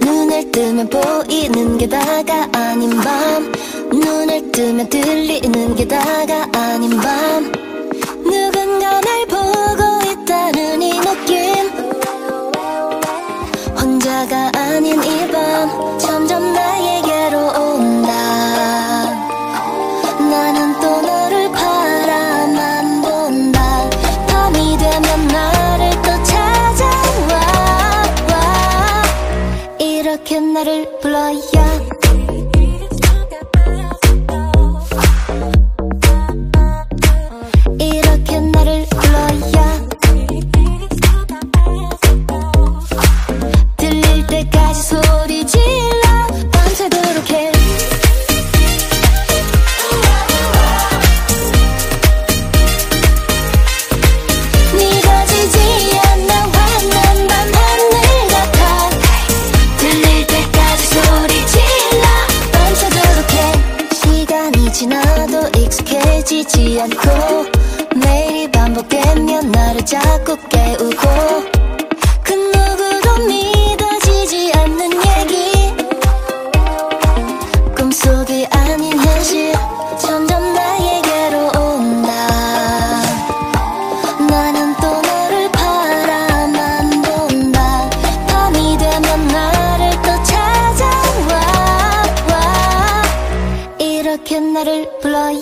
눈을 뜨면 보이는 게 다가 아닌 밤. 눈을 뜨면 들리는 게 다가 아닌 밤 이렇게 나를 불러야 지나도 익숙해지지 않고 매일이 반복되면 나를 자꾸 깨우고 이렇게 나를 불러야.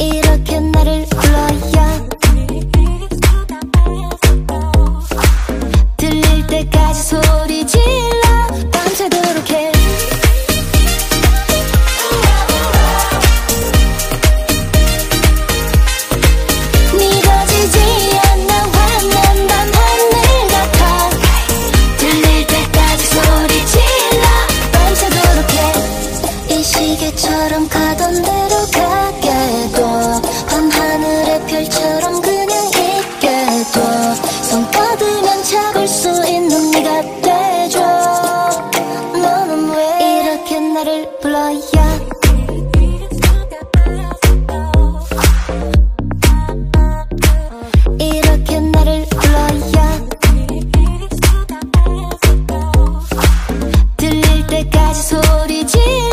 이렇게 나를 불러야. 들릴 때까지 소리 질 가던 대로 가게 둬밤 하늘의 별처럼 그냥 있게 둬손 뻗으면 잡을 수 있는 네가 돼줘. 너는 왜 이렇게 나를 불러야? 때까지 소리 지